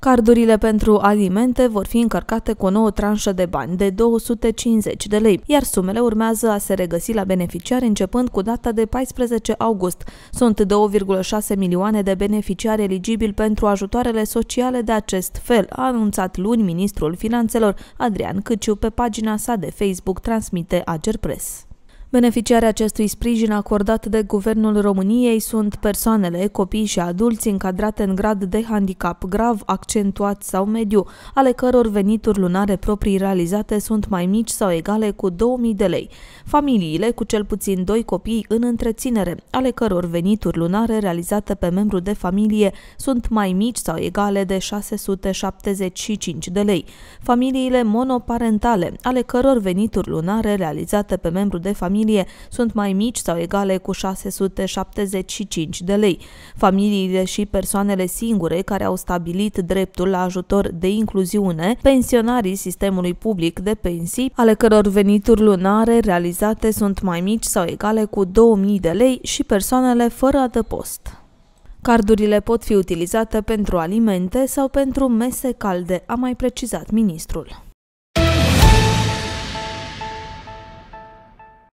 Cardurile pentru alimente vor fi încărcate cu o nouă tranșă de bani de 250 de lei, iar sumele urmează a se regăsi la beneficiari începând cu data de 14 august. Sunt 2,6 milioane de beneficiari eligibili pentru ajutoarele sociale de acest fel, a anunțat luni ministrul finanțelor Adrian Câciu pe pagina sa de Facebook, transmite Agerpress. Beneficiarii acestui sprijin acordat de Guvernul României sunt persoanele, copii și adulți încadrate în grad de handicap grav, accentuat sau mediu, ale căror venituri lunare proprii realizate sunt mai mici sau egale cu 2000 de lei. Familiile cu cel puțin doi copii în întreținere, ale căror venituri lunare realizate pe membru de familie sunt mai mici sau egale de 675 de lei. Familiile monoparentale, ale căror venituri lunare realizate pe membru de familie familie sunt mai mici sau egale cu 675 de lei. Familiile și persoanele singure care au stabilit dreptul la ajutor de incluziune, pensionarii sistemului public de pensii, ale căror venituri lunare realizate sunt mai mici sau egale cu 2000 de lei și persoanele fără adăpost. Cardurile pot fi utilizate pentru alimente sau pentru mese calde, a mai precizat ministrul.